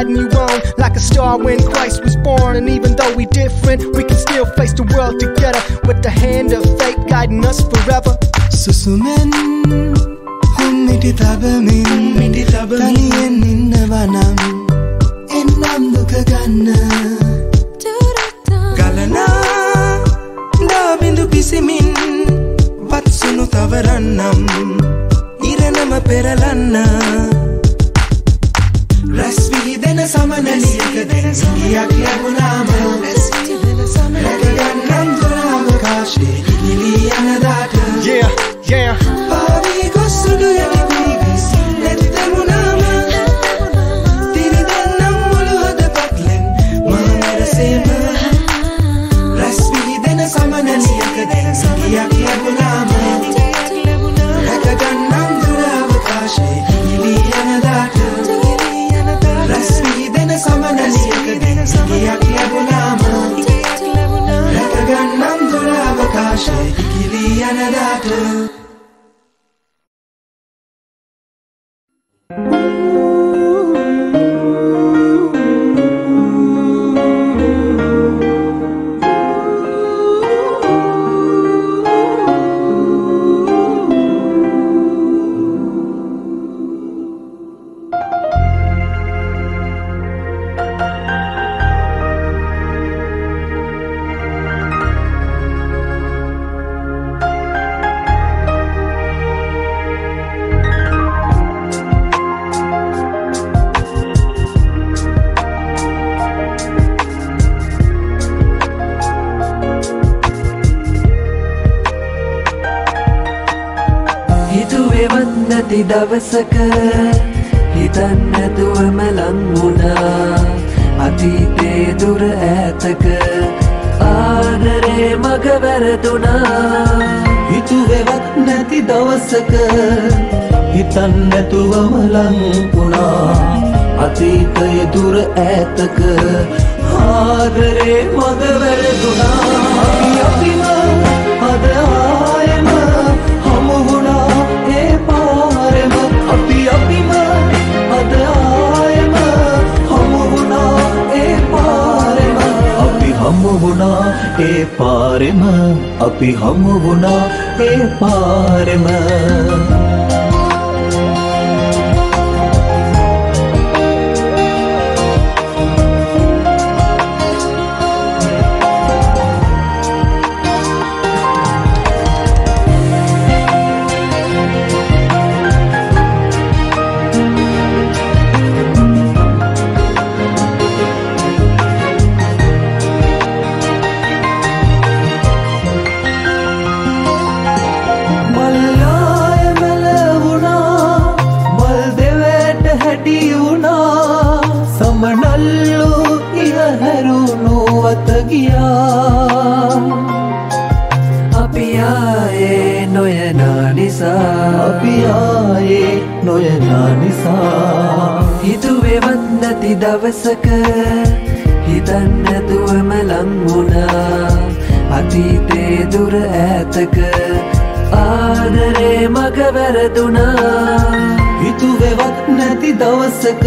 guiding you on like a star when Christ was born. And even though we're different, we can still face the world together with the hand of fate guiding us forever. சுசுமன் உம்மிட்டி தபமின் தனியன் நின்னவனம் என்னம் in? கண்ண கலனா டாபிந்து கிசிமின் வத்சுனு தவரன்னம் இரணம பெரலன்னா වෙන සමන නියත ගියක් ලැබුණාම රැකගන්නම් දුරාම කාශේ ගිලී යන දාට. Yeah yeah. පාවී ගොස් සුදු යටි පිවිස් නැත්තරුණාම දිනි දන්නම් මුළු හද පටලෙන් මා නැරසේම රැස් විහිදෙන සමන නියත ගියක් ලැබුණාම රැකගන්නම් දුරාම කාශේ Shaikiliana Datu. දවසක හිතන්නැතුවම ලංවුණා අතීතේ දුර ඇතක ආදරේ මග වැරදුනා. හිතුවෙවත් නැති දවසක හිතන්නැතුවම ලංපුුණා අතීතය දුර ඇතක ආදරේ මග පාරෙම අපි හමු වුණා ඒ පාරෙම. ගියා. අපි ආයේ නොයනා නිසා. අපි ආයේ නොයනා නිසා. හිතුවෙවත් නැති දවසක හිතන්නැතුවම ලංවුණා අතීතේ දුර ඈතක ආදරේ මග වැරදුනා. හිතුවෙවත් නැති දවසක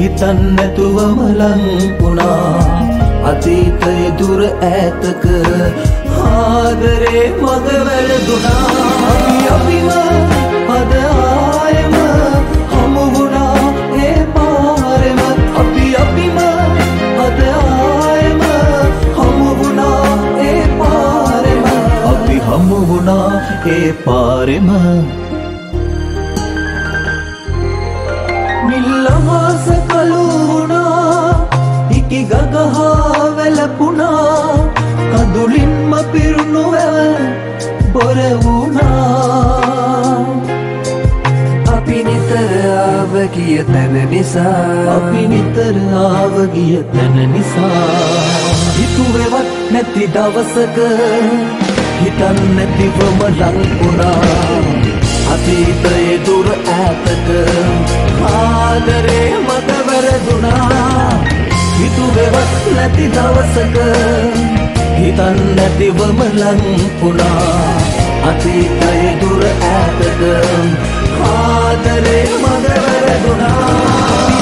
හිතන් නැතුවම ලංපුුණා අතීතය දුර ඇතක ආදරේ මග වැරදුනා අපි අපිම අද ආයම හමුුණා ඒ පාරෙම අපි අපිම අද ආයම හමුුණා ඒ පාරෙම අපි හමුුණා ඒ පාරෙම වැලපුුණා කඳුලින්ම පිරුණු වැව බොර වුණා. අපි නිතර ආව කිය තැන නිසා. අපි නිතර ආව ගිය තැන නිසා. හිතුවෙවත් නැති දවසක හිතන් නැතිවම ලංපුුණා අතීතයේ දුර ඇතක ආදරේ මත වැරදුනා හිතුවෙවත් නැති දවසක හිතන් නැතිවම ලංපුුණා අතීතයේ දුර ඇතක ආදරේ මග වැරදුනා.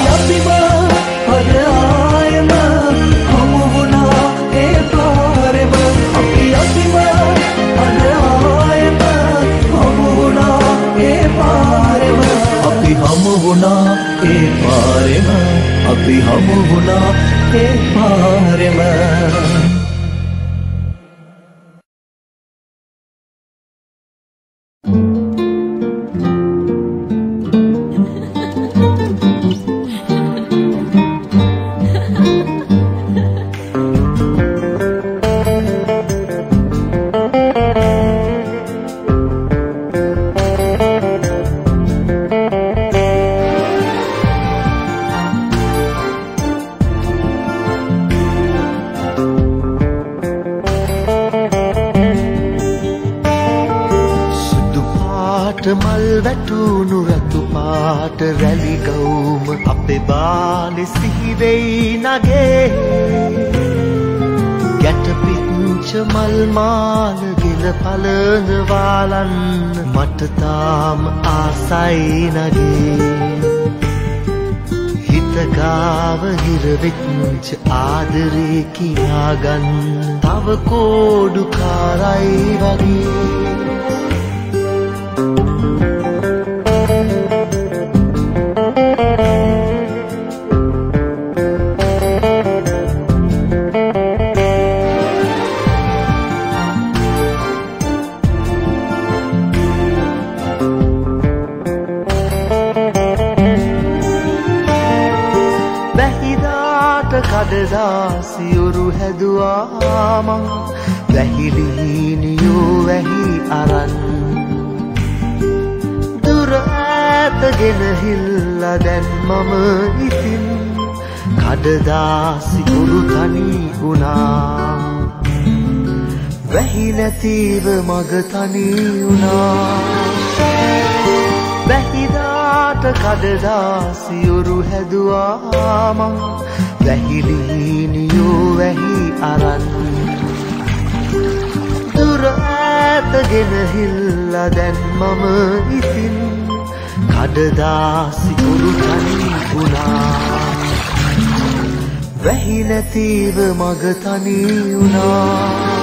අපි හමුුණා ඒ පාරෙම අපි හමුුණා ඒ පාරෙම. කියාගන්න තව කෝඩු කාරයි වගේ. වැහිලිහිනියෝ වැහි අරන් දුර ඇතගෙන හිල්ල දැන් මම ඉතින් කඩදාසිකුරු තනි වුණා. වැහි නැතිව මග තනි වුණා. වැහිදාට කඩදාසියුරු හැදවාම වැහිලිහිනියෝ වැහි අරන් දුර ඇතගෙන හිල්ල දැන් මම ඉතින් කඩදාසිකුරු තනි වුණා. වැහි නැතිව මග තනි වුණා.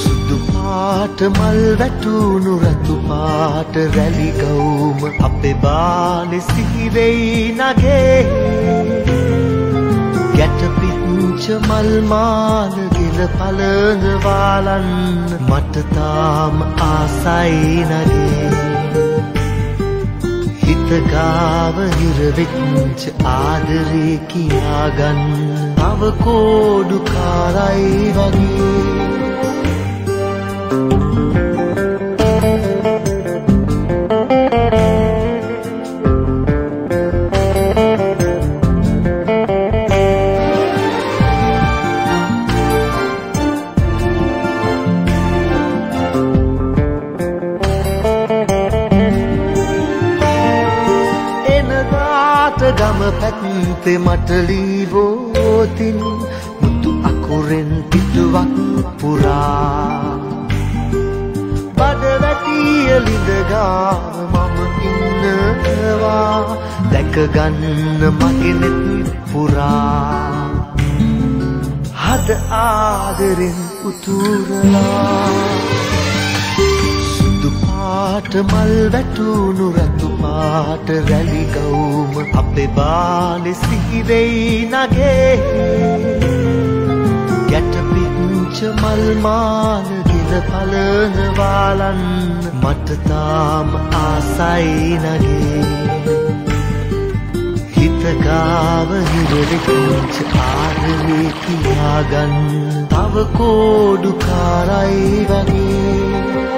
සුදු පාට මල් වැටුණු රතු පාට රැලි ගවුම අපේ බාලෙ සිහිවෙයි නගේ. ගැට පිච්ච මල් මාල ගෙන පලඳ වාලන්න මට තාම ආසයි නගේ. හිතගාව හිරවෙච්ච ආදරේ කියාගන්න. තව කෝඩු කාරයි වගේ. පස්සේ මට ලීවෝතින් මුතු අකුරෙන් පිටුවක් පුරා. බඩ වැටිය ලිඳගාව මම ඉන්නවා. දැකගන්න මගෙනෙත් පුරා. හද ආදරෙන් උතුරලා. සුදු පාට මල් වැටුණු රතු පාට රැලි ගවුම අපේ බාලෙ සිහිවෙයි නගේ. ගැට පිච්ච මල් මාලගෙන පලන වාලන්න මට තාම ආසයි නගේ. හිතගාව හිරවෙකුංච ආරවේ කියාගන්න. තව කෝඩු කාරයි වගේ.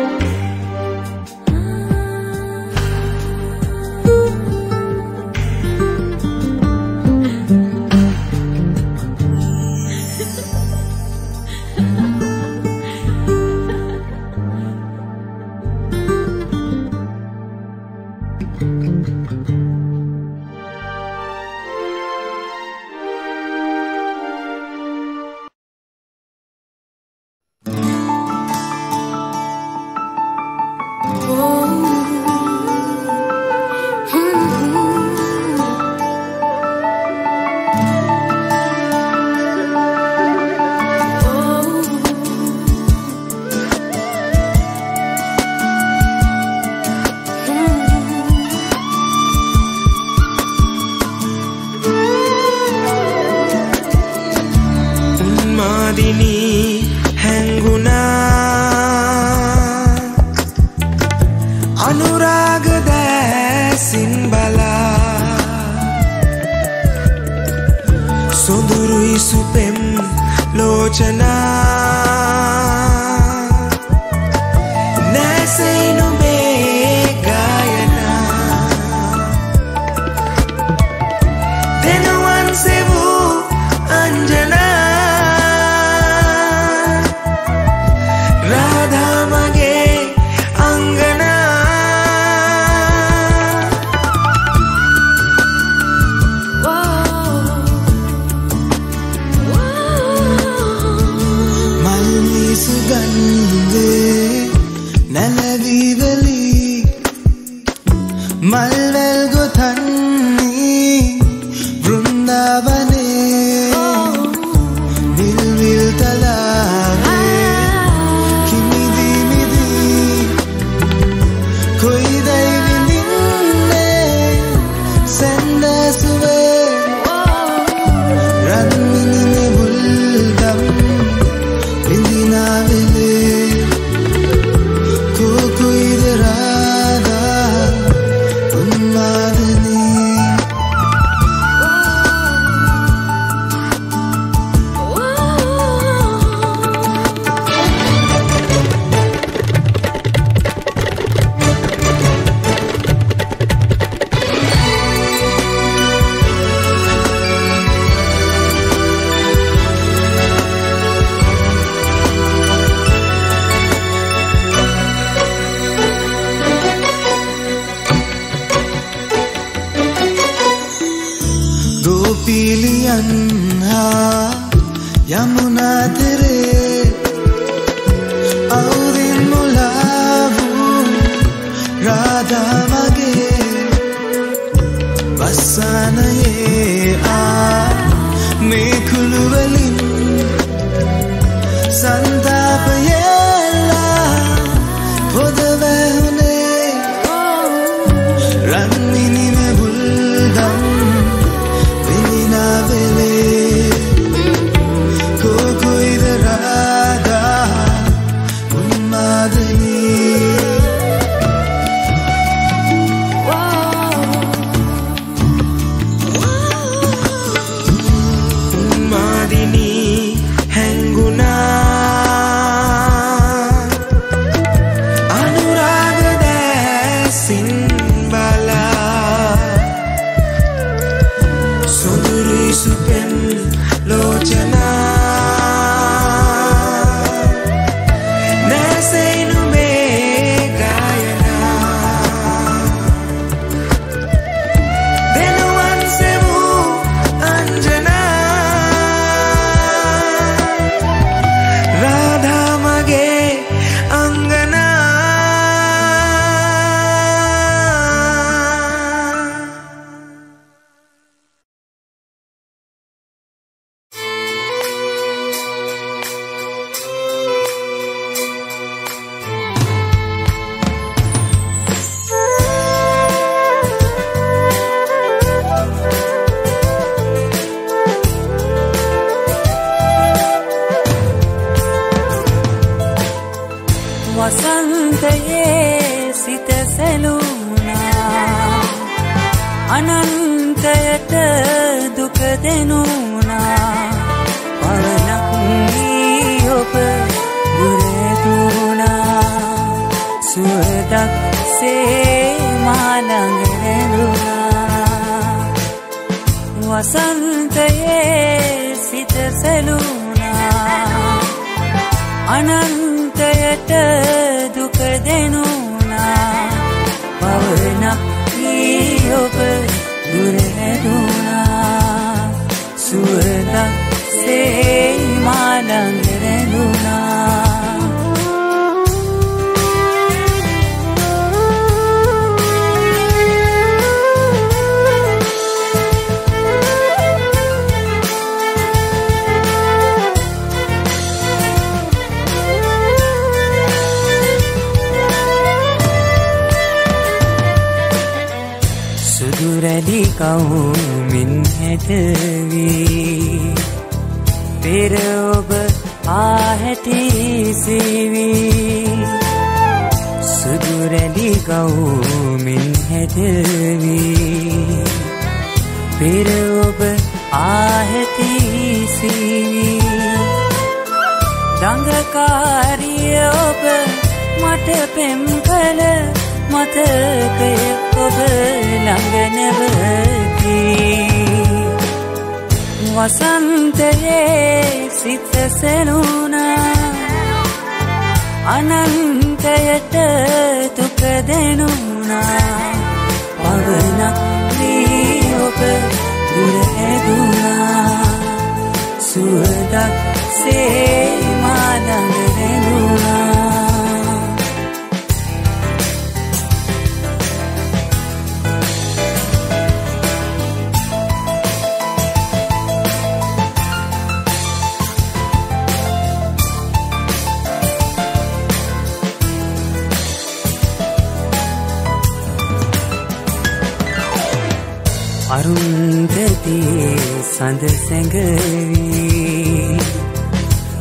අරුන්දදී සඳ සැඟවී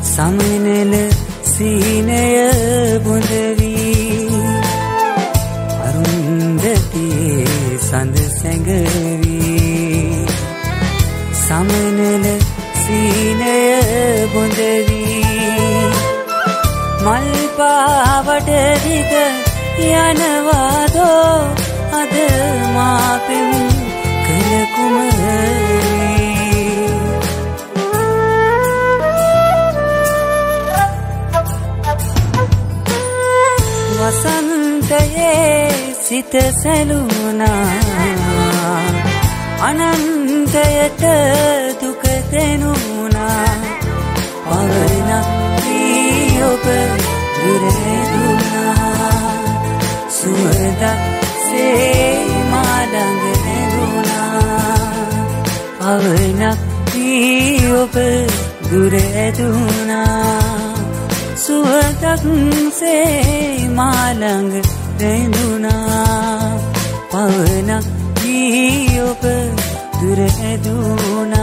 සමනල සීනය බොඳවී අරුන්දදී සඳ සැඟවී සමනල සීනය බොඳවී මල්පාවට දිග යනවාදෝ සිත සැලුණා. අනන්තයට දුක දෙනුණා. පවරණ වී ඔබ විරදුණා. සුවඳ සේ මාළඟ නැඳුණා පවරණක් වී ඔබ දුරදුණා. සුවඳක් සේ මාළඟ තෙඳුනා පවනක් ගී ඔබ දුර ඇදුනා.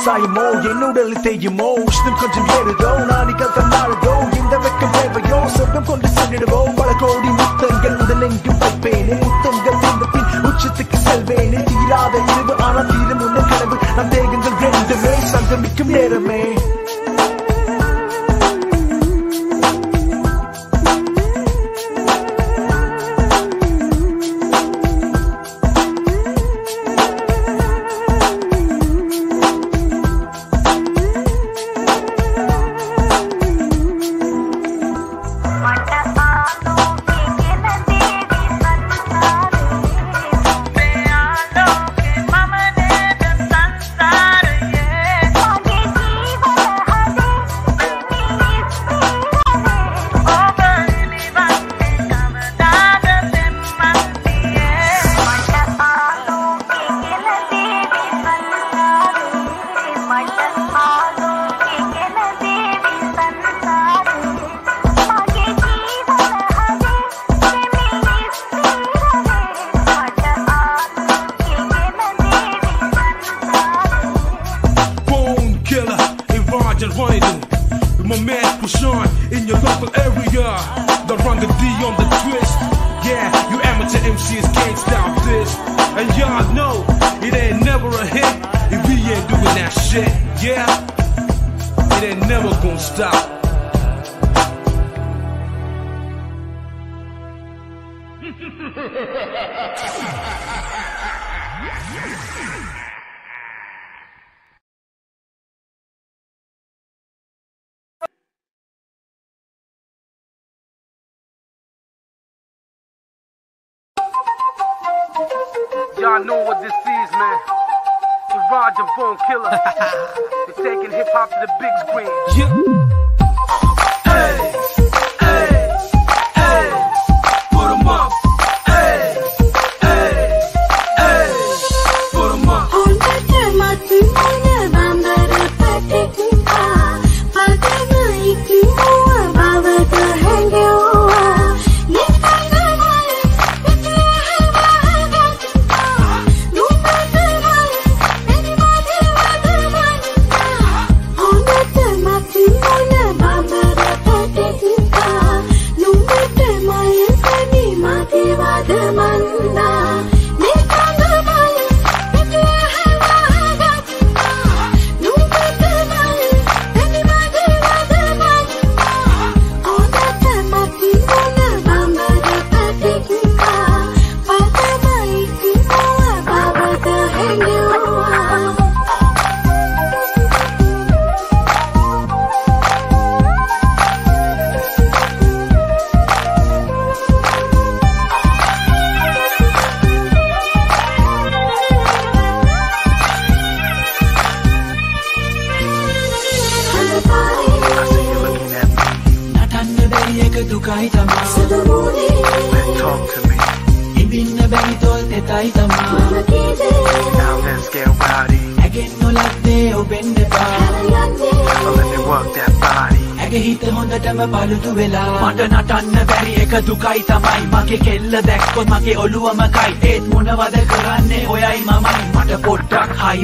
விவசாயமோ என்ன சாயமோ? என் உடலில் தேயுமோ? உஷ்ணம் கொஞ்சம் ஏறுதோ? நாணிகள் தன்னாடுதோ இந்த வெக்கம் தேவையோ? சொர்க்கம் கொண்டு சென்றிடுவோம் பல கோடி முத்தங்கள் உடலெங்கும் வைப்பேனே. முத்தங்கள் வந்த பின் உச்சத்துக்கு செல்வேனே. தீராத இரவு ஆனால் தீரும் உன்ன கடவுள் நம் தேகங்கள் ரெண்டுமே சங்கமிக்கும் நேரமே.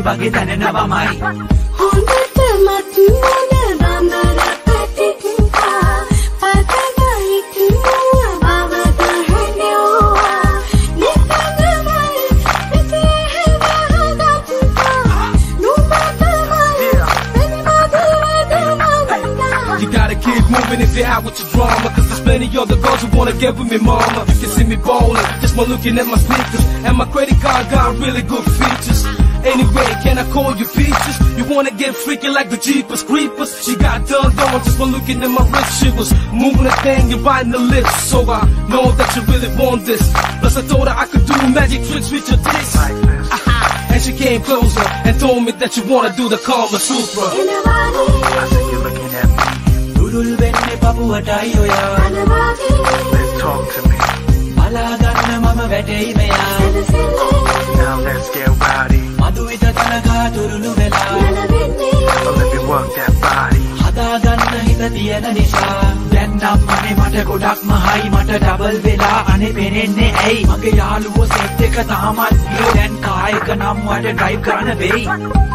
පොඩ්ඩක් හයි වගේ දැනෙනවමයි thinking in my wrist. She was moving a thing and biting the lips. So I know that you really want this. Plus I told her I could do magic tricks with your tits. And she came closer and told me that you wanna do the Karma Sutra. Let's talk to me. Now let's get rowdy. I'ma let me work that body. හදාගන්න හිත තියෙන නිසා. දැන් නම් මනේ මට මට ගොඩක්ම හයි මට ඩබල් වෙලා අනේ පෙනෙන්නේ ඇයි? මගේ යාළුවෝ සෙට් එක තාමත් ගියෝ. දැන් කායක නම් වට ඩ්‍රයිව් කරන්න වෙයි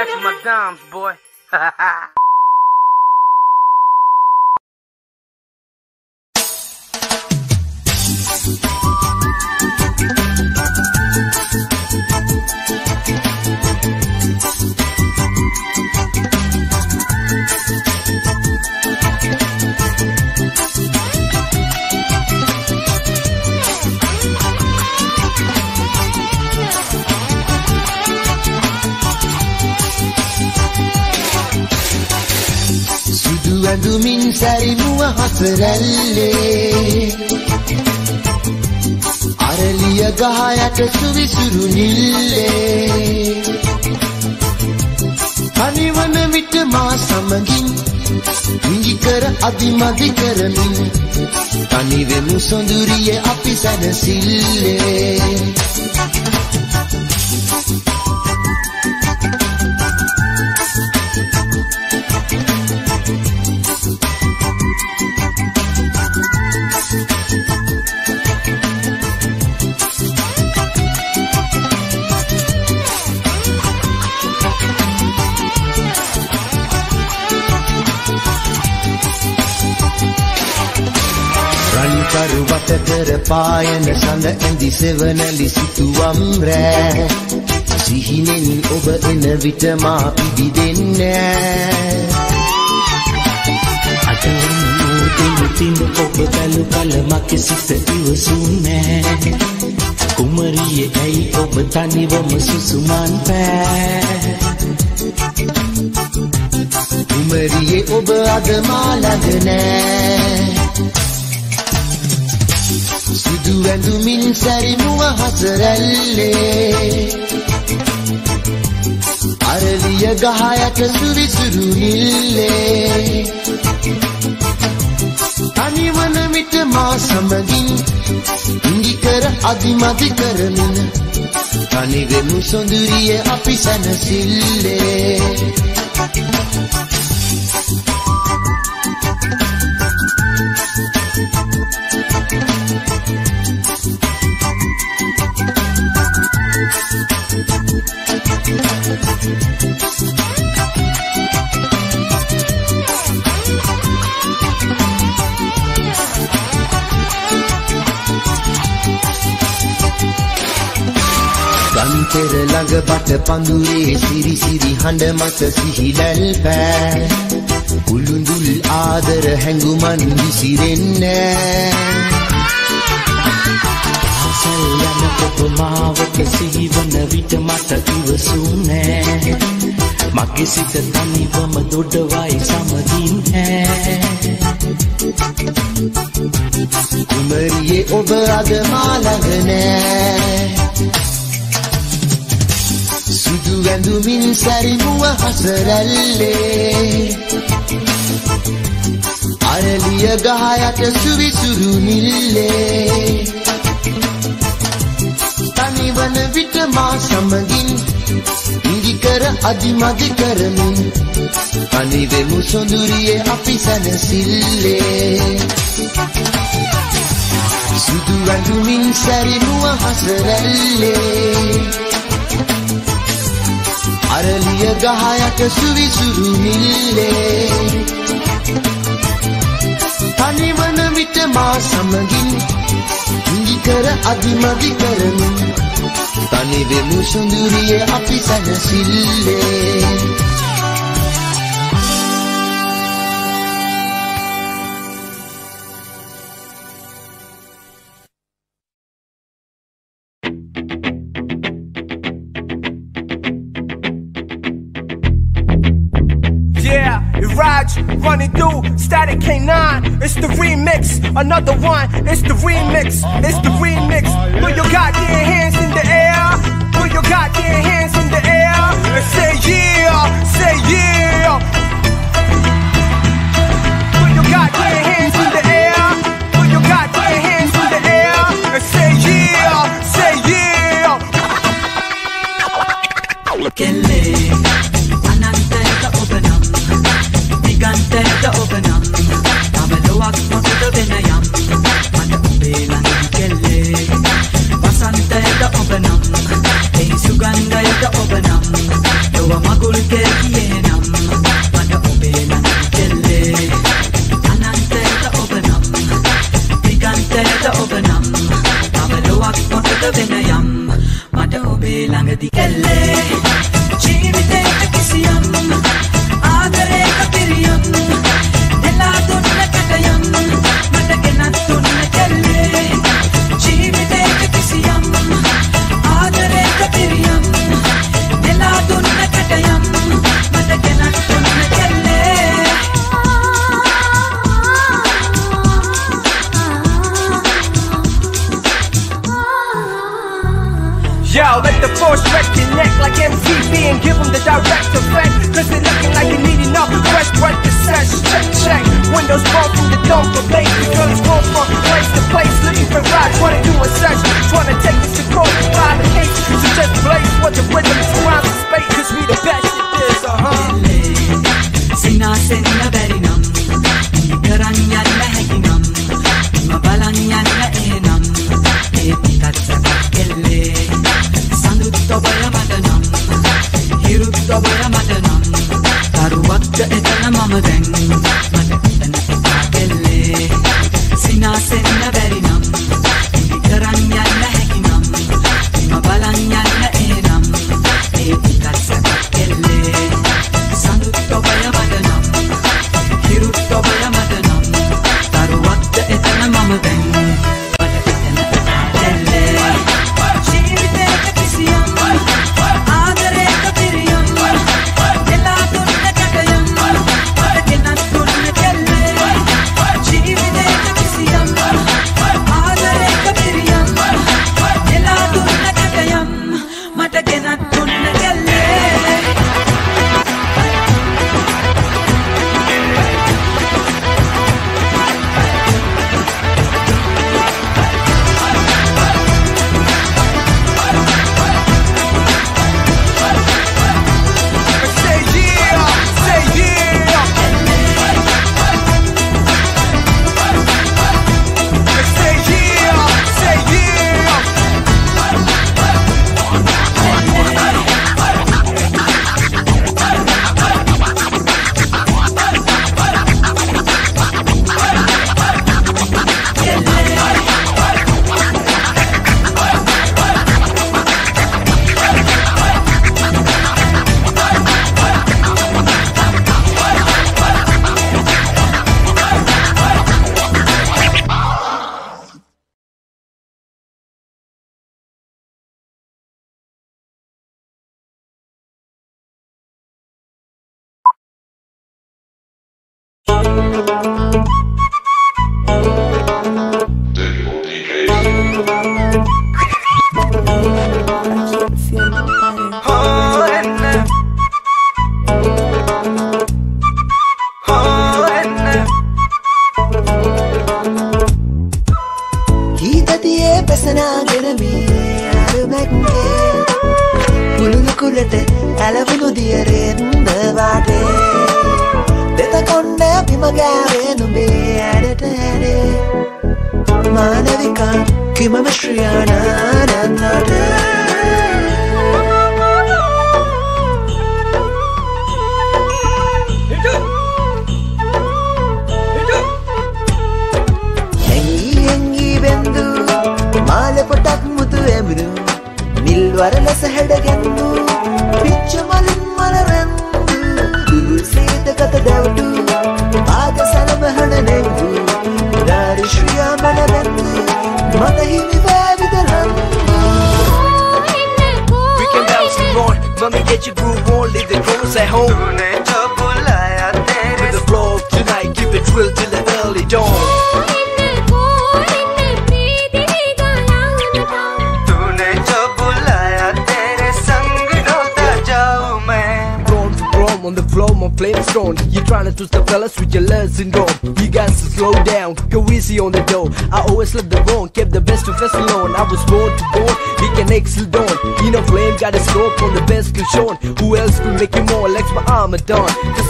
back with my dimes, boy. සුදු ඇඳුමින් සැරිමුව හසරැල්ලේ. අරලිය ගහ යට සුවිසුරු නිල්ලේ. තනිවන විට මා සමගින් ඉඟි කර අදිමදි කරමින් තනිවෙමු සොඳුරිය අපි සැනසිල්ලේ. පායන සඳ ඇඳි සෙවනලි සිතුවම් රෑ. සිහිනෙන් ඔබ එන විට මා පිබිදෙන්නේ අතවන්නූතින් ඔබ බැලු කල මගේ සිත ඉවසුනෑ කුමරිය ඇයි ඔබ තනිවම සුසුමන් පෑ? කුමරියේ ඔබ අද මා ළඟ නෑ සුදු ඇඳුමින් සැරිමුව හසරැල්ලේ. අරලිය ගහ යට සුවිසුරු නිල්ලේ. තනිවන විට මා සමගින් ඉඟි කර අදිමදි කරමින් තනිවෙමු සොඳුරිය අපි සැනසිල්ලේ. ගන්තෙර ළඟ බට පඳුරේ සිරි සිරි හඬ මත සිහිලැල් පෑ. උළුඳුල් ආදර හැඟුමන් විසිරෙන්නේ. ආසල් යන ඔබ මාවක සිහිවන විට මට ඉවසුනෑ මගේ සිත තනිවම දොඩවයි සමගින් හැ කුමරියේ ඔබ අද මා ළඟ නෑ. සුදු ඇඳුමින් සැරිමුව හසරැල්ලේ. අරලිය ගහ යට සුවිසුරු නිල්ලේ තනිවන විට මා සමගින් ඉඟි කර අදිමදි කරමින් තනිවෙමු සොඳුරියේ අපි සැනසිල්ලේ. සුදු ඇඳුමින් සැරිමුව හසරැල්ලේ. අරලිය ගහ යට සුවිසුරු නිල්ලේ තනිවන විට මා සමගින් ඉඟි කර අදිමදි කරමින් තනි ගෙවෙමු සුඳුරිය අපි සැනසිල්ලේ. Static K9. It's the remix, another one. It's the remix, it's the remix. Put your goddamn hands in the air. Put your goddamn hands in the air. And say yeah, say yeah. තව ලොවක් මොකද වෙන යම් මට ඔබේ ළඟ කෙල්ලේ වසන්තයට ඔබනම් ඒ සුගන්ධයට ඔබනම් ලොව මගුල් කෙල්කියේ නම් මට ඔබේ ළඟ කෙල්ලේ අනන්තයට ඔබනම් දිගන්තයට ඔබනම් තව ලොවක් මොකද වෙන යම් මට ඔබේ ළඟදි කෙල්ලේ ජීවිතේට fresh, check, check. Windows roll through the door for late. Girls roll from place to place, looking for rides. Wanna do a search, tryna take us to court, find the case. So just place, what the rhythm surrounds the space, cause we the best at this, uh huh. Sina sina berinam, karani yanna heginam, mabalani yanna madanam, madanam. නම් හිරුත් ඔබය මට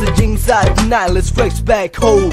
messaging's out of nihilist, flex back home.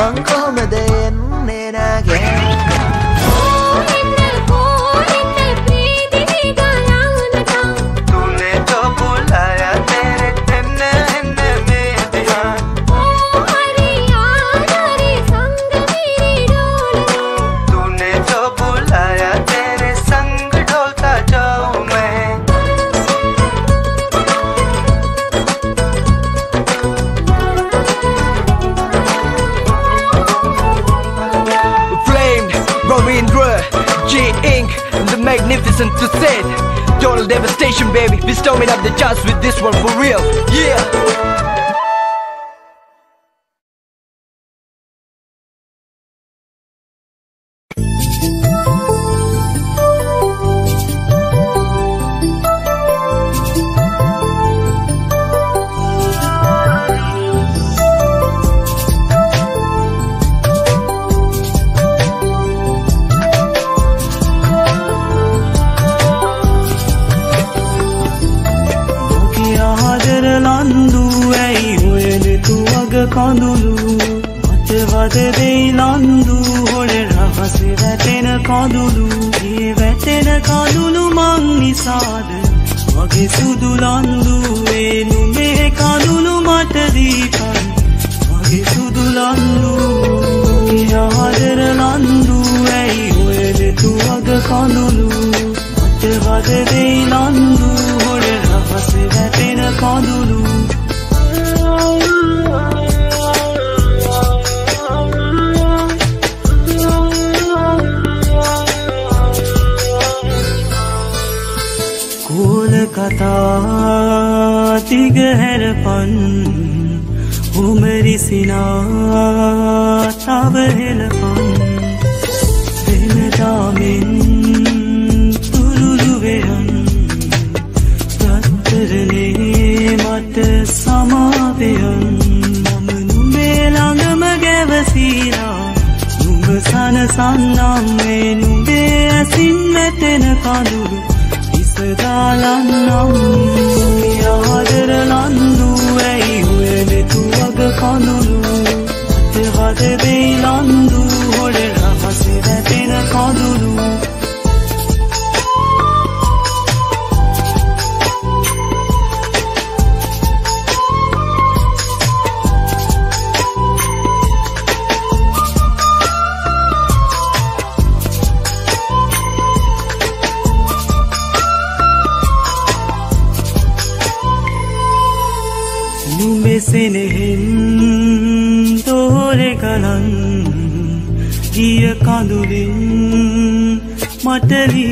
건강 සන්නම් නුඹේ ඇසින් වැටෙන කඳුළු ඉසදාලන්නම් යාදර ලන්දු ඇයි උයනෙතු වග කඳුළු හද වෙයි ලන්දු හොඩ රහස වැටෙන කඳුළු tell.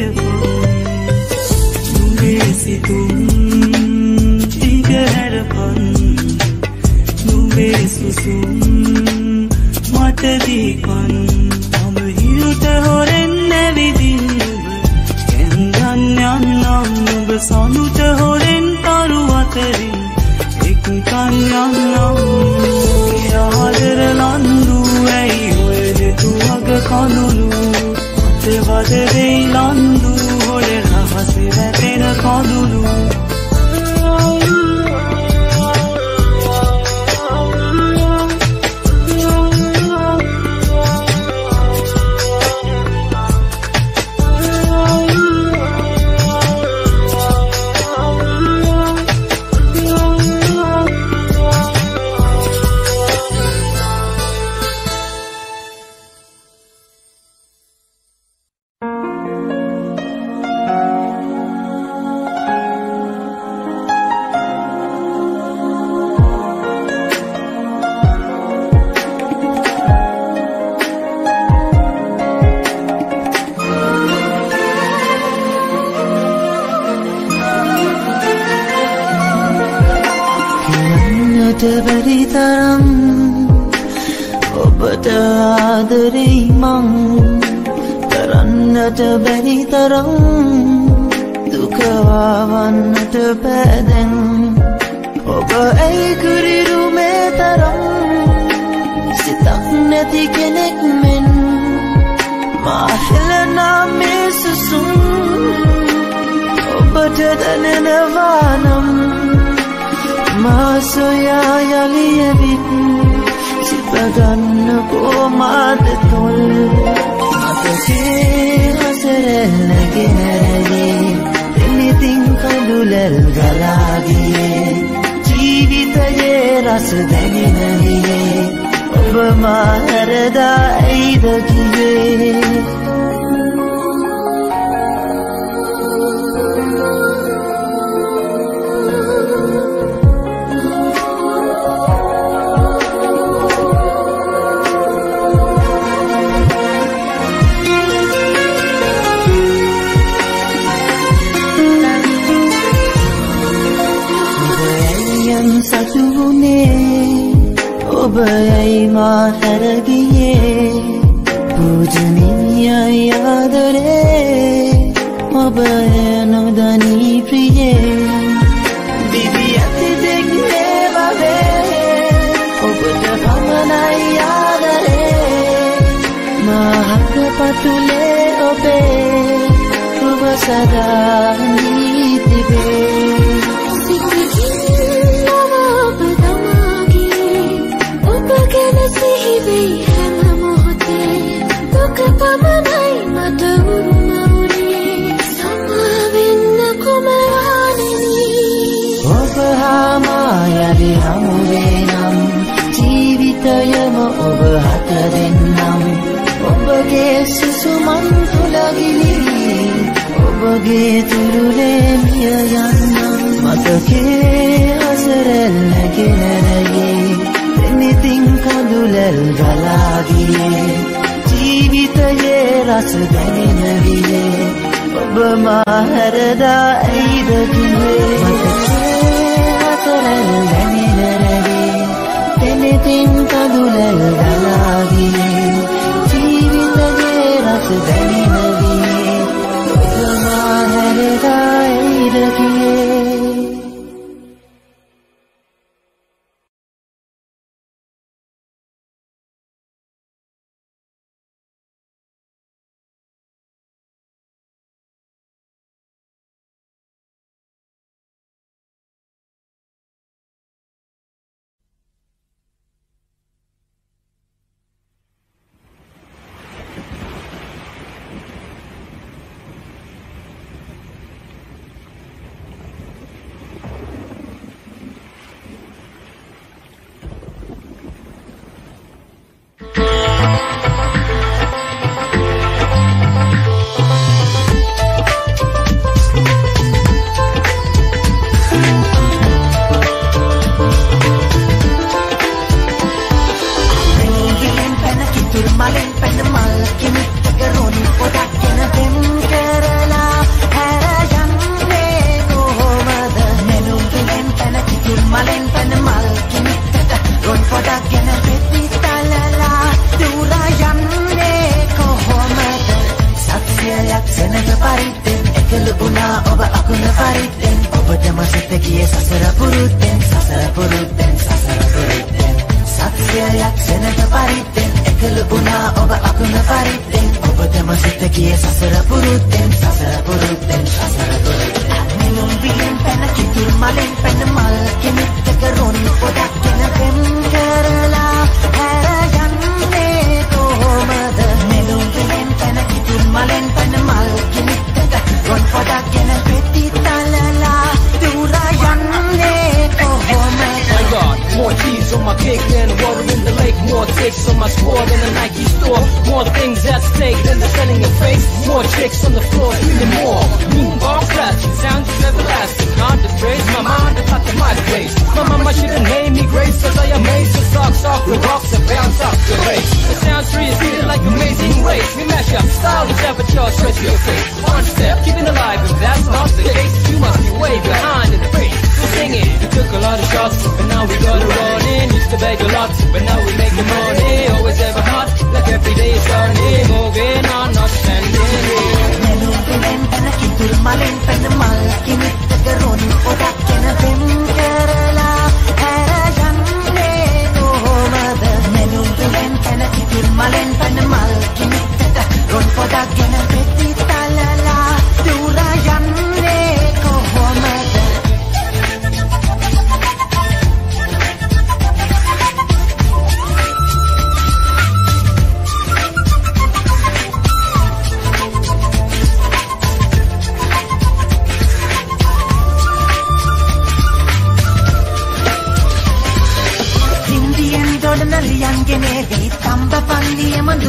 ඇයි මා හැරගියේ පූජනීය ආදරේ ඔබ නොදනී ප්‍රියේ දිවි ඇති දෙක්නේ වගේ ඔබට පමණයි ආදරේ මහත් පතුලේ සුසුමන් තුළගිලි ඔබගේ තුරුලේ මිය යන්නම් මතකේ අසරැල්ලගෙනරගේ දෙනිතින් කඳුලැල් ගලාගියේ ජීවිතයේ රස දැනෙනවියේ ඔබ මාහැරදා ඇයිද කිවේ මතකේ අසරැල් දැනෙනරගේ දෙනිතින් කඳුලැල් ගලාගියේ ජීවිතයේ රස දැනෙනවියේ ඔබ මාහැරදා my squad in a Nike store. More things at stake than the selling your face. More chicks on the floor, even more. Moonball flashing, sound is everlasting. Hard to trace my mind to touch my face. My mama shouldn't name me Grace, cause I amaze the socks off the rocks and bounce off the race. It sounds free, it's treated like amazing race. We mash up style, the temperature, stretch your face. One step, keeping alive, if that's not the case, you must be way behind in the race. So sing it, you took a lot of shots, but now we got it on in. Used to beg a lot, but now we make the money. Always ever hot, like every day is starting. Moving on, not standing here. මෙලුම්පෙලෙන් පැන කිතුල් මලෙන් පැන මල් කෙනෙක්ට රොන් පොඩක් ගෙන පෙම් කරලා හැර යන්නේ කොහොමද මෙලුම්පෙලෙන් පැන කිතුල් මලෙන් පැන මල් කෙනෙක්ට රොන් පොඩක් ගෙන පෙති තලලා දුර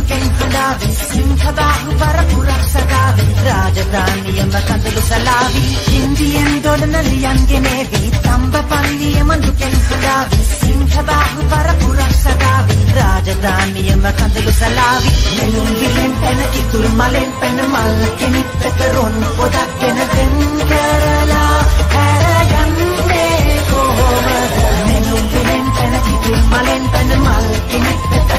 පල්ලිය මඳුකෙන් හදාවි සිංහබාහු පරපුරක් සදාවි රාජධානියම කඳුළු සලාවි. හින්දියෙන් දොඩනලියන්ගෙනේ දී තම්බ පල්ලිය මඳුකෙන් හදාවි සිංහබාහු පරපුරක් සදාවි රාජධානියම කඳුළු සලාවි. මෙලුම් විලෙන් පැන කිතුල් මලෙන් පැන මල් කෙනෙක්ට රොන් පොඩක් ගෙන දෙන් කරලා හැර යන්නේ කොහොමද? මෙලුම් විලෙන් පැන කිතුල් මලෙන් පැන මල් කෙනෙක්ට රොන්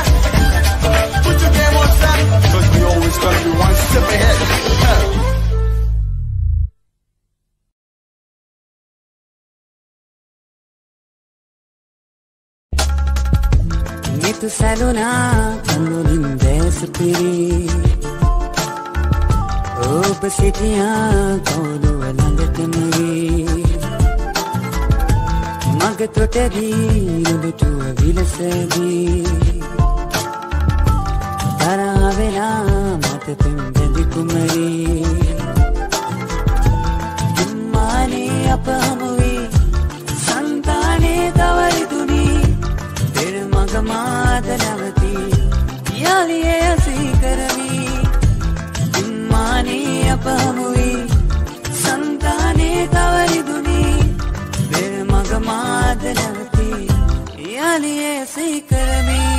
We always quando l'indesso ti ri Opa si ti ha colo e l'andre te mi ri Ma che tu te di, io di tua di තරාවෙලා මට පෙම් බැඳි කුමරී මානේ අප හමුවේ සංතානේ තවරිදුනී පෙර මග මාද නැවති යාලිය ඇසී කරමි. මානේ අප හමුවේ සංතානේ තවරිදුනී පෙර මග මාද නැවති යාලිය ඇසී කරමි.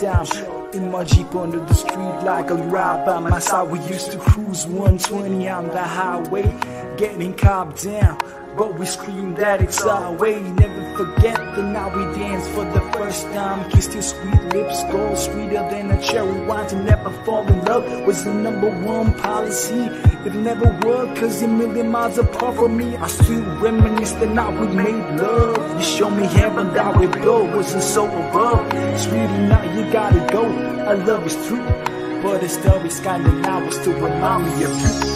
Short. In my Jeep under the street like a ride by my side. We used to cruise 120 on the highway, getting copped down. But we screamed that it's our way. Never forget the night we danced for the first time. Kissed your sweet lips, gold sweeter than a cherry wine. To never fall in love was the number one policy. It never worked, cause you're a million miles apart from me. I still reminisce the night we made love. You showed me heaven that we go, wasn't so above. Sweetie, now you gotta go. Our love is true, but it's stories kinda now is to remind me of you.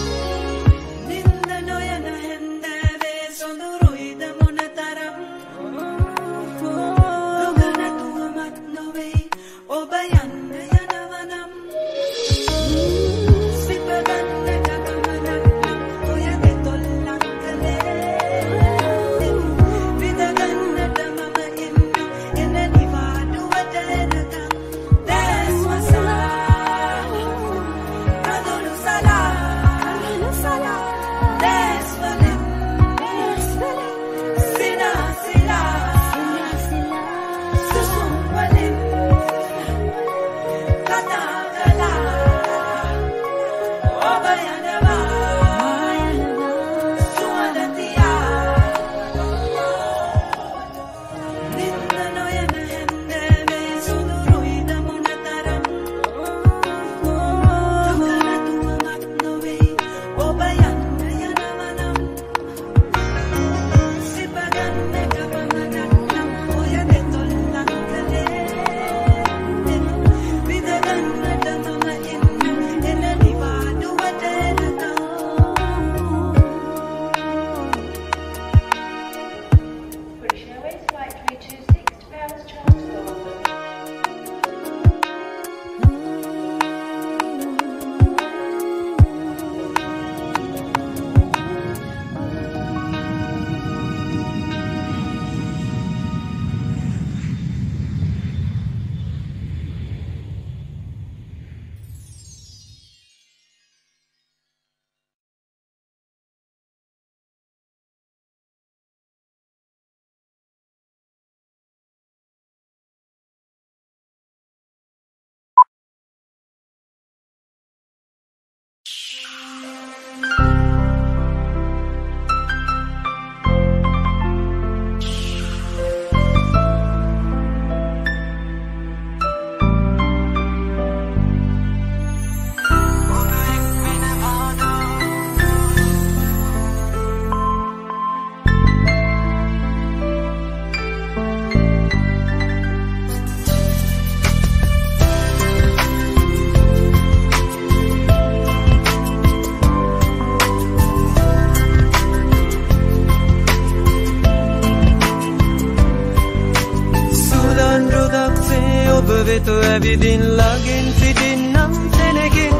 ඇවිදිල්ලාගෙන් සිටින්නම් සෙනකින්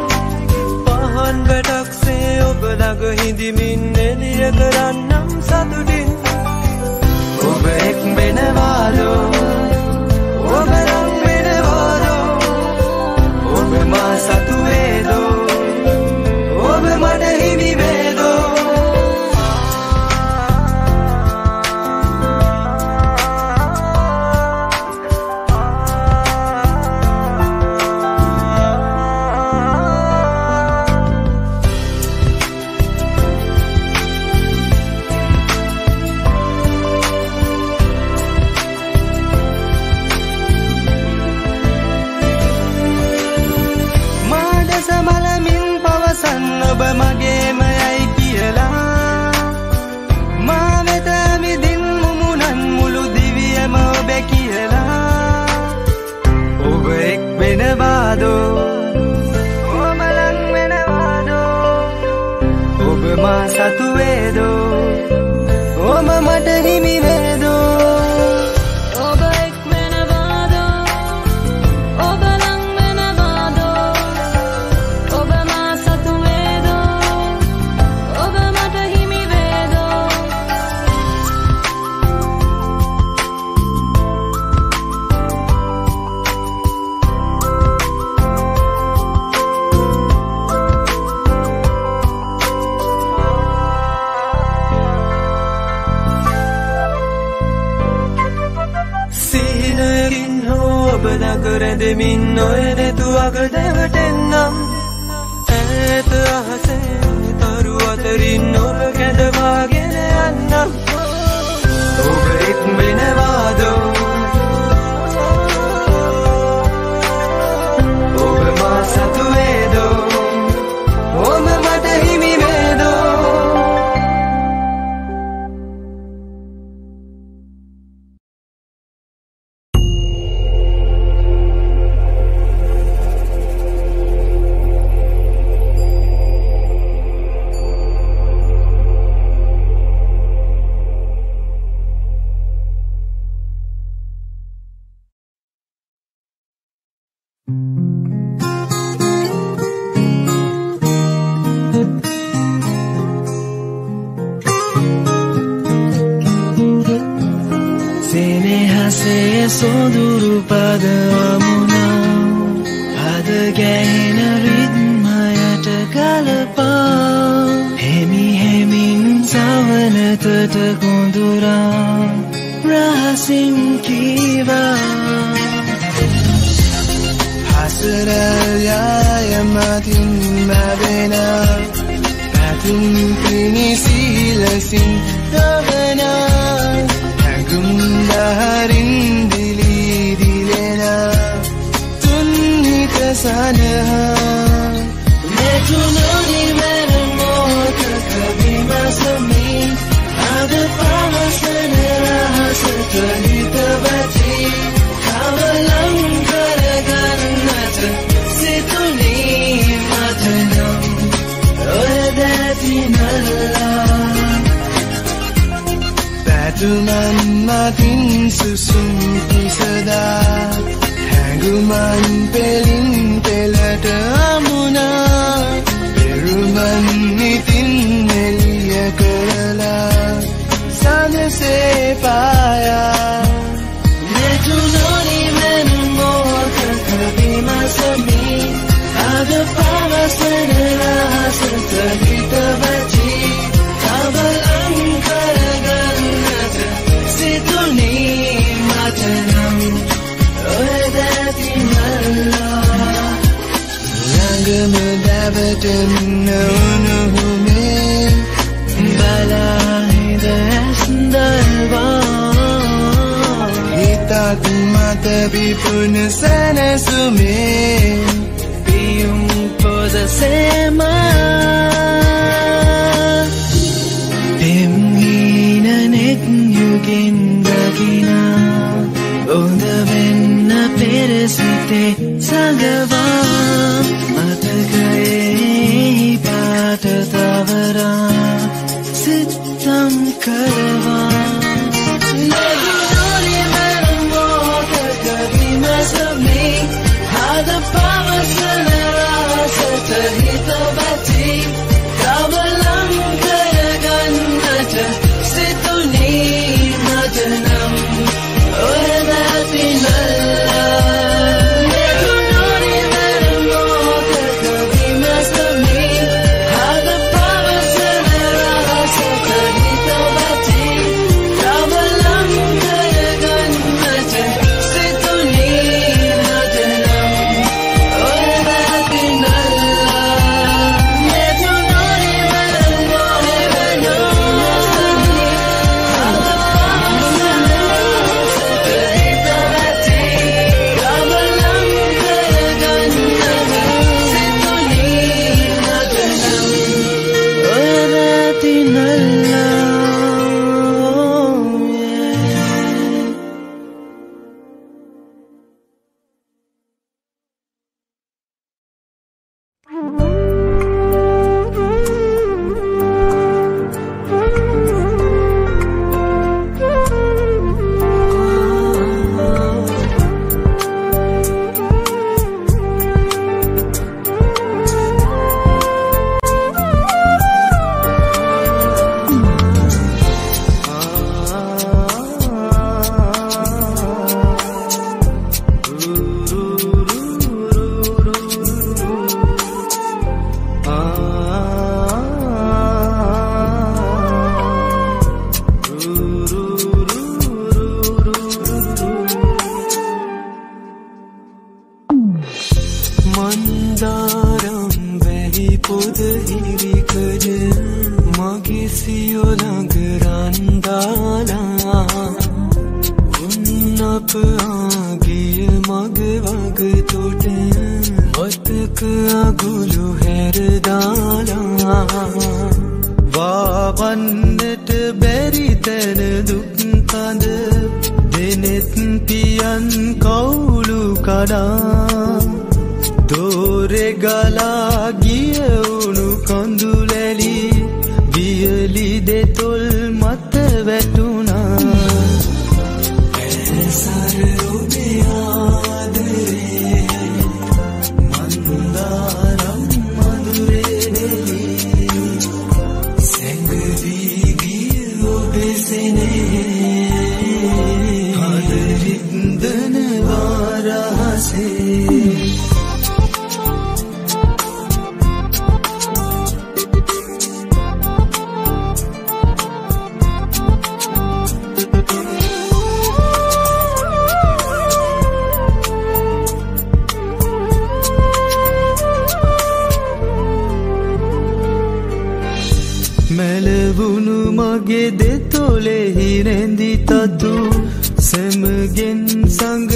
පහන් වැටක්සේ ඔබ ළඟ හිඳමින්. උපදා කර දෙමින් නොය දෙතු අගදැවටෙන්නම් ඇත අහසේ තරු අතරින් නොව කැදවාගෙන යන්නම්. ඔබ එක් මෙනවාදෝ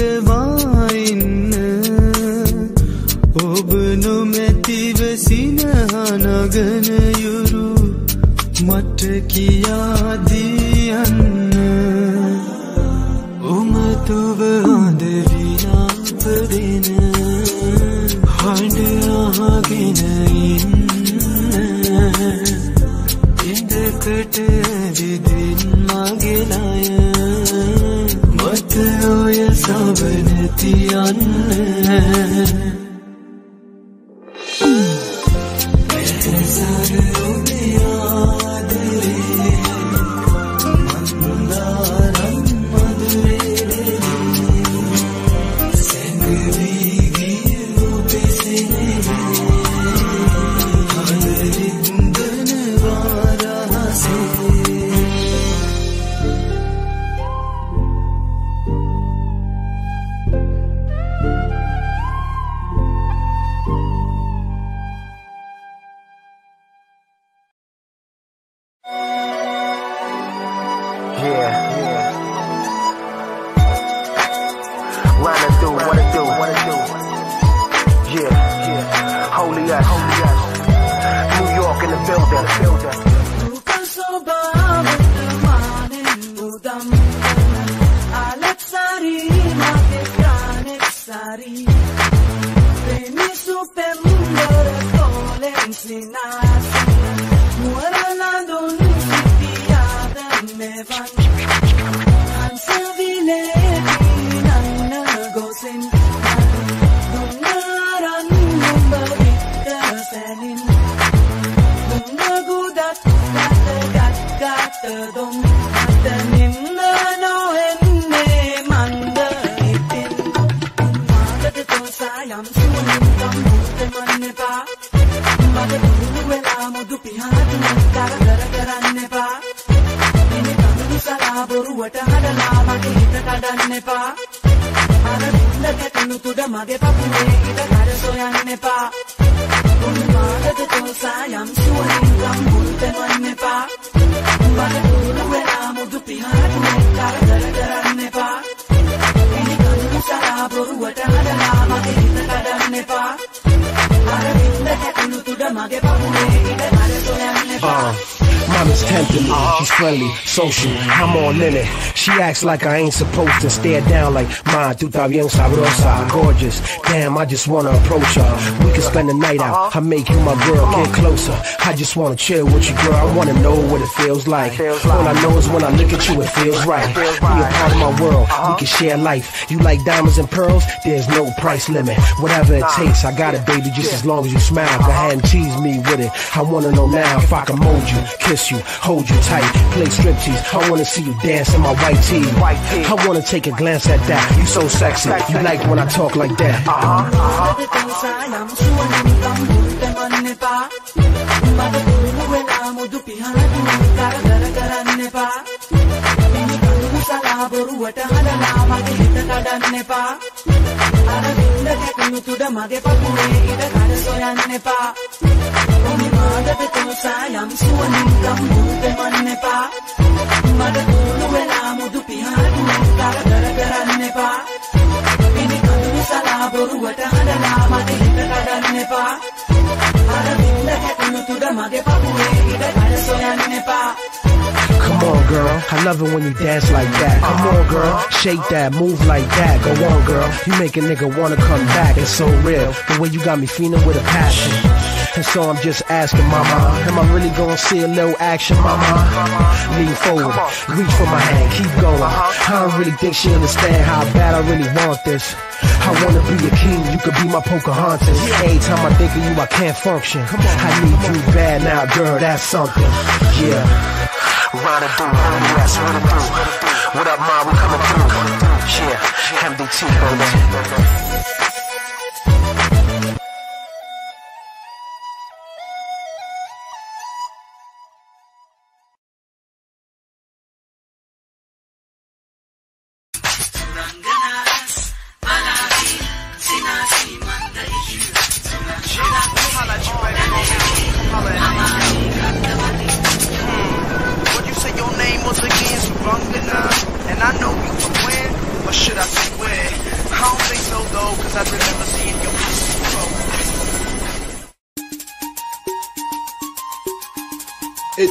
සඟවාඉන්න ඔබ නොමැතිව සිනහනගන යුරු මට කියාදියන්න උමතුව හඳ විනාපදෙන හඬ අහගෙන ඉන්න. ඉඳකට සවන තියන්න like I ain't supposed to stare down like, tú estás bien sabrosa, gorgeous. Damn, I just wanna approach her. We can spend the night out. I make you my girl, get closer. I just wanna chill with you, girl. I wanna know what it feels like. All I know is when I look at you, it feels right. Be a part of my world. We can share life. You like diamonds and pearls? There's no price limit. Whatever it takes, I got it, baby. Just as long as you smile. Go ahead and tease me with it. I wanna know now if I can mold you, kiss you, hold you tight, play striptease. I wanna see you dance in my white tee. I wanna take a glance at that. You so sexy. You like when I talk like that. Bakit ito sayang suwanin kang bulteman ne pa Bakit uwela mo dupihan Gara-gara-garan ne pa Ini kanu sa laboruwata halala Makita kadan ne pa Aravinda kekanu tuda mage papure Ida kada soyan ne pa Umi magat ito sayang සුවනින් ගම්මු දෙමන්න එපා මට දූණු වෙලා එපා. අර වින්ද හැකුණු තුඩ මගේ පපුවේ ඉඩ කඩ සොයන්න එපා. Come on, girl. I love it when you dance like that. Come on, girl. Shake that, move like that. Go on, girl. You make a nigga wanna come back. It's so real. The way you got me feeling with a passion. And so I'm just asking, mama, am I really gonna see a little action, mama? Lean forward, reach for my hand, keep going. I don't really think she understand how bad I really want this. I wanna be a king, you could be my Pocahontas. Every time I think of you, I can't function. I need you bad now, girl, that's something. Yeah. Run it through, yes, run it through. What up, ma? We coming through. Yeah, MDT, baby.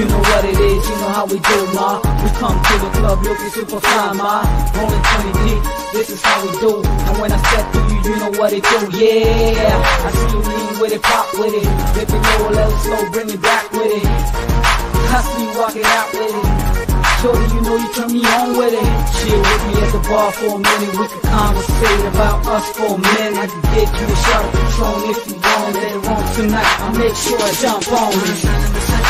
You know what it is, you know how we do, ma. We come to the club looking super fly, ma. Rolling 20 deep, this is how we do. And when I step to you, you know what it do, yeah. I see you lean with it, pop with it. If it go a little slow, bring it back with it. I see you walking out with it. Shorty, you know you turn me on with it. Chill with me at the bar for a minute. We can conversate about us for a minute. I can get you a shot of Patron if you want it. On tonight, I'll make sure I jump on it.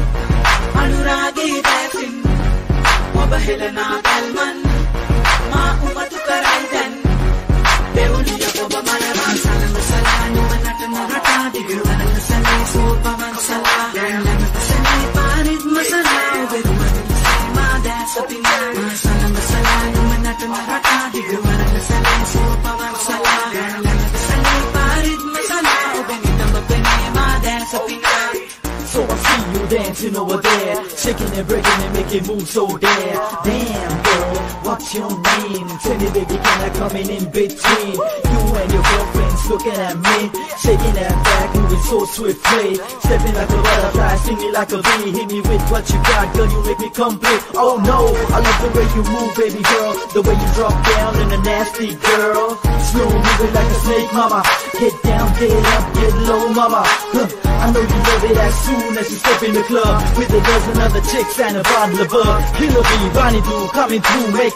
අනුරාගේ දැසින් ඔබ හෙලනා බැල්මන් මා උමතු කරයි දැන්. දෙවුලිය ඔබ මලවා සලම සලා නුම නටන රටා දිග වරන සලේ. සෝපවන් සලා ලැමත සලේ පාරිත් මසලා ඔබෙරුමන සීමා දැස පිනා මා සලම සලා නුම නටන රටා දිග වරන සලේ සෝපවන් සලා ලැමත සලේ. So I see you dancing over there, shaking and breaking and making moves so there. Damn girl, what's your name? Tell me baby, can I come in in between? You and your girlfriends looking at me, shaking that back, moving so swiftly, stepping like a butterfly, singing like a bee. Hit me with what you got, girl, you make me complete. Oh no, I love the way you move, baby girl, the way you drop down in a nasty girl, slow moving like a snake, mama. Get down, get up, get low, mama. Huh. I know you love it as soon as you step in the club with a dozen other chicks and a bottle of bug. Killer bee, Ronnie do, coming through, make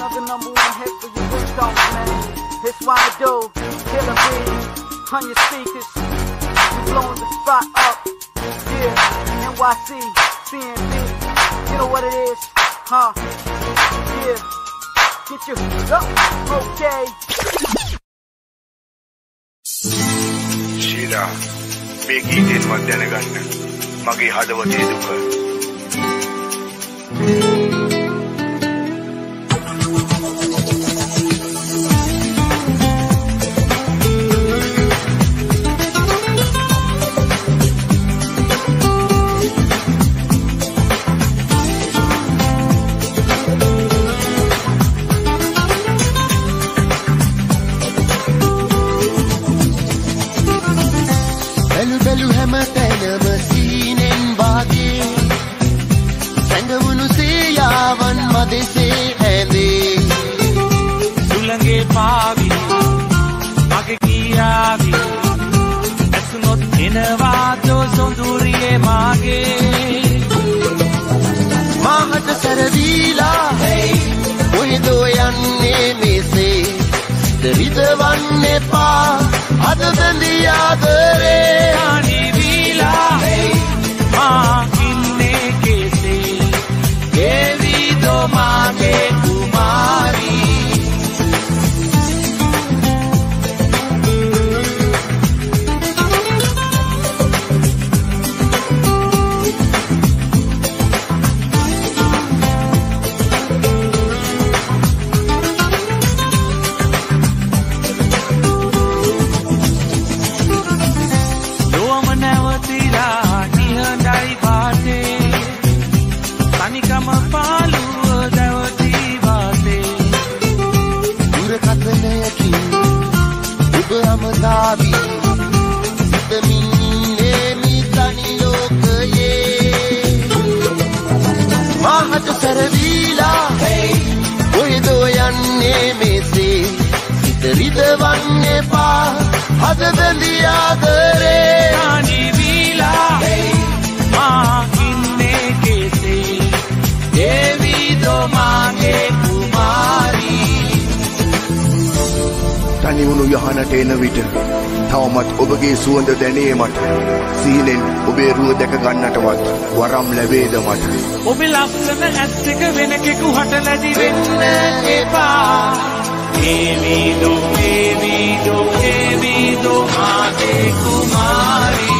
another number one hit for your big dog, man It's why I do, killer bees On your speakers, you blowing the spot up Yeah, NYC, CNB You know what it is, huh? Yeah, get your, up, okay Sheela මේ ගීතයෙන්වත් දැනගන්න මගේ හදවතේ දුක. බැලු එනවාදෝ සොඳුරියේ මාගේ? මාහට සැරදීලා කොහෙදෝ යන්නේ මෙසේ? දරිදවන්න එපා අද බැඳී ආදරේ අනිවිලා මා ඉන්නේ කෙසේ? දේවිදෝ මාගේ ඔබගේ සුවඳ දැනේ මට සීලෙන් ඔබේ රුව දැක ගන්නටවත් වරම් ලැබේද මට? ඔබේ ලස්සන ඇස් එක වෙන කෙකුහට ලැබි වෙන්න එපා. දේවිදෝ දේවිදෝ දේවිදෝ මාගේ කුමාරී.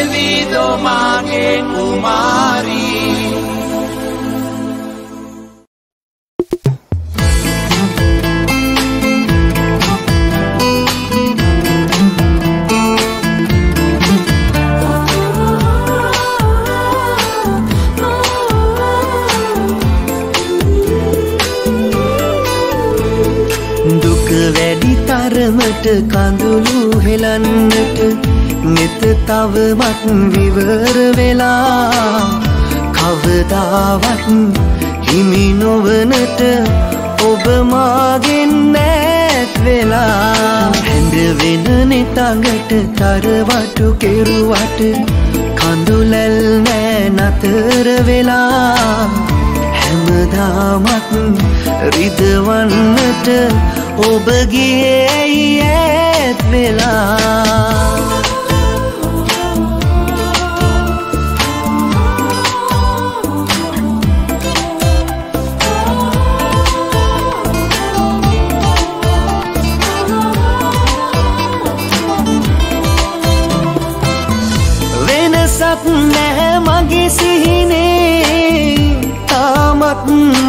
දේවිදෝ මාගේ කුමාරී දුක වැඩි තරමට කඳුළු හෙලන්නට නෙත තවමත් විවර වෙලා කවදාවත් හිමි නොවනට ඔබ මාගෙන් නෑත් වෙලා හැඳ වෙන නෙතඟට තරවටු කෙරුවට කඳුලැල් නෑ නතර වෙලා හැමදාමත් රිදවන්නට ඔබගේ ඇයි ඇත් වෙලා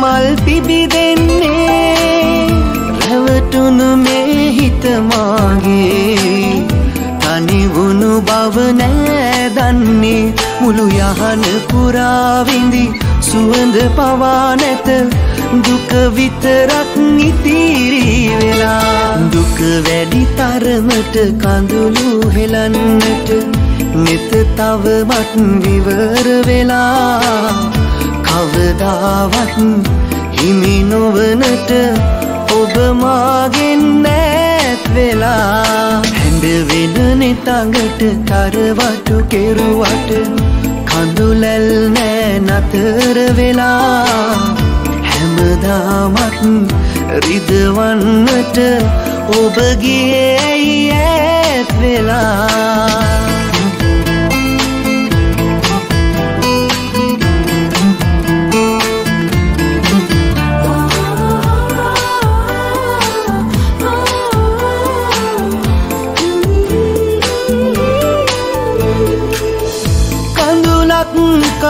මල් පිබිදෙන්නේ රැවටුණු මේ හිත මාගේ. තනි වුණු බව නෑ යන්නේ මුළු යහන පුරා විඳි සුවඳ පවා නැත. දුක විතරක් ඉතිරි වෙලා. දුක වැඩි තරමට කඳුළු හෙලන්නට. නෙත තවමත් විවර වෙලා. කවදාවත් හිමි නොවනට ඔබ මාගෙන් නැත් වෙලා. හැඳ වෙන නෙතඟට තරවටු කෙරුවට කඳුලැල් නෑ නතර වෙලා. හැමදාමත් රිදවන්නට ඔබගේ ඇයි ඇත් වෙලා?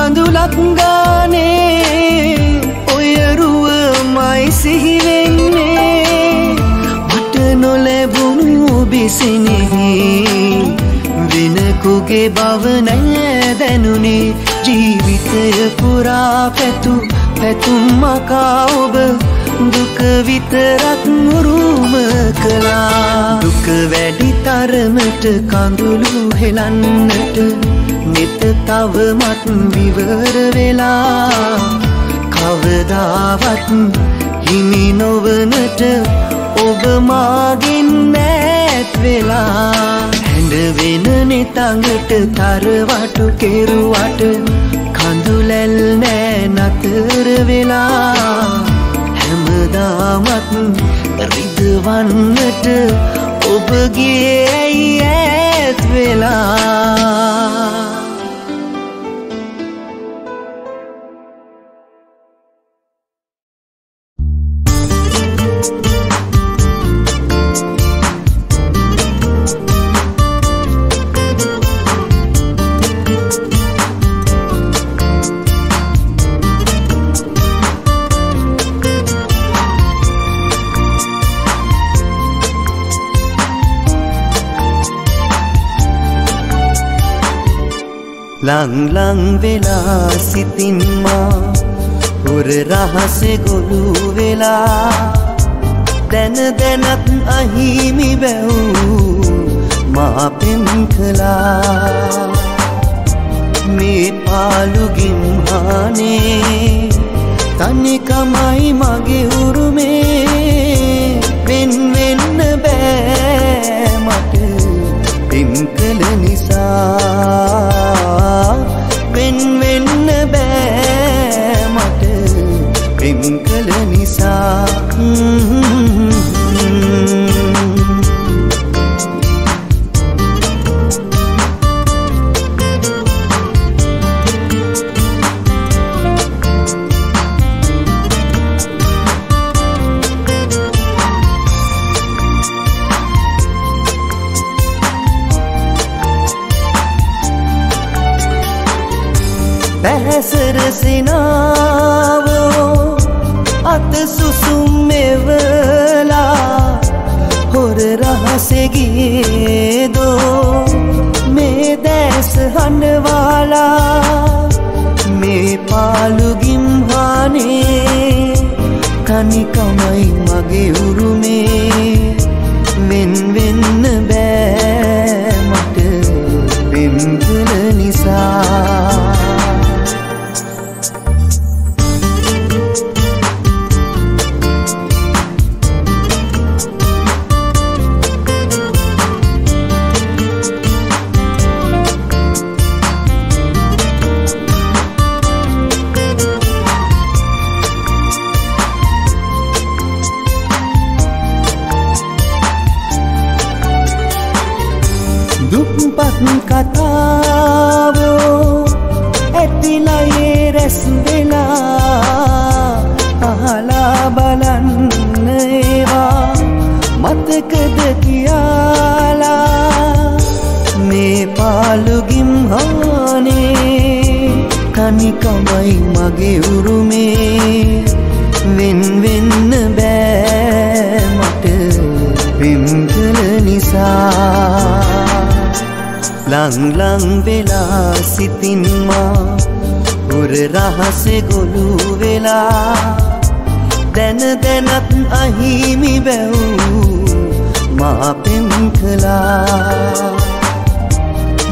කඳුලක් කඳුලක් ගානේ ඔය රුවමයි සිහිවෙන්නේ මට නොලැබුණු බිසිනෙහි වෙනකුගේ බව නෑ දැනුනේ ජීවිතය පුරා පැතු පැතුම් මකා ඔබ දුක විතරක් උරුම කළා. දුක වැඩි තරමට කඳුළු හෙලන්නට නෙත තවමත් විවර වෙලා. කවදාවත් හිමි නොවනට ඔබ මාගෙන් නැත් වෙලා. හැඳ වෙන නෙතඟට තරවටු කෙරුවට කඳුලැල් නෑ නතර වෙලා. හැමදාමත් රිදවන්නට ඔබගේ ඇයි ඇත් වෙලා ලං ලං වෙලා සිතින්මා හුර රහසේ ගොලු වෙලා. දැන දැනත් අහිමි බැවූ මා පෙම් කළා. මේ පාළුගින් හානේ තනිකමයි මගේ උරුමේ. වෙන් වෙන්න බෑ මට පින් කළ නිසා වෙන් වෙන්න බෑ මට පින් කළ නිසා. තමයි මගේ උරුමේ. වෙන් වෙන්න බෑ මට පෙම්කල නිසා. ලංලං වෙලා සිතින්මා. උර රහසෙ ගොලු වෙලා. දැන දැනත් අහිමි බැවූ මා පෙම් කලා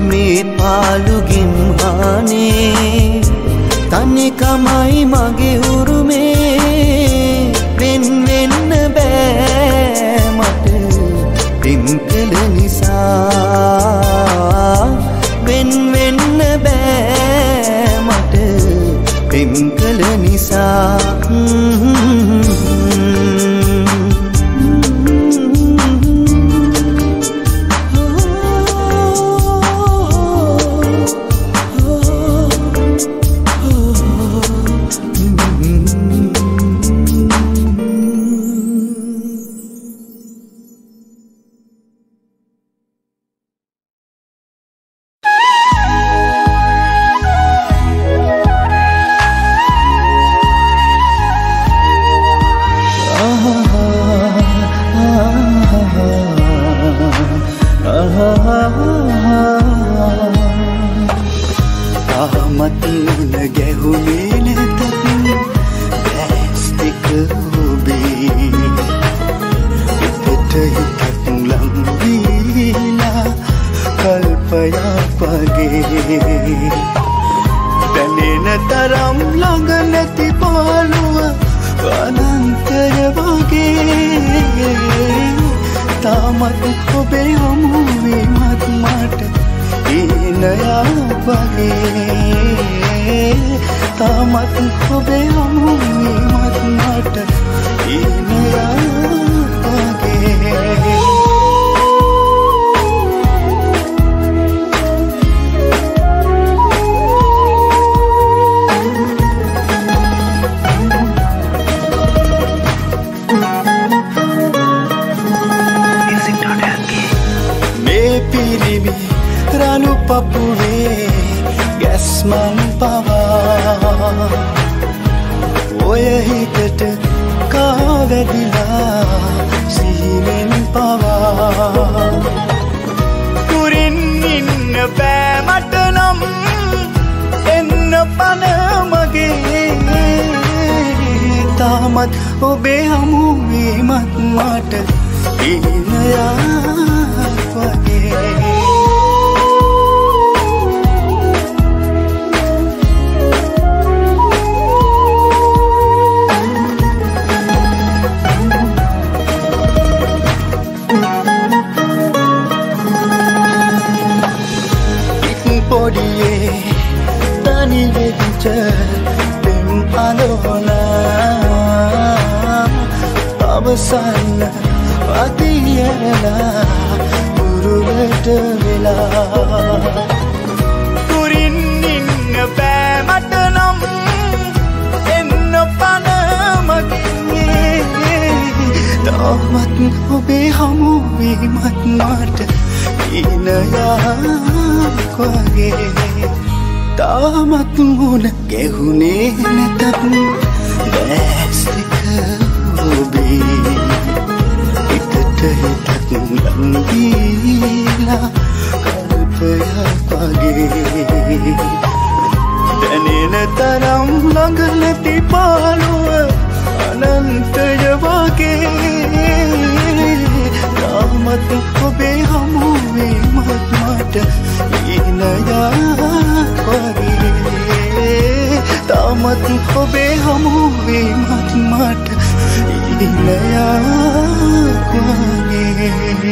මේ පාළුගින් හානේ තනිකමයි මගේ උරුමේ. වෙන් වෙන්න බෑ මට පින් කළ නිසා. වෙන් වෙන්න බෑ මට පින් කළ නිසා.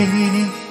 beginning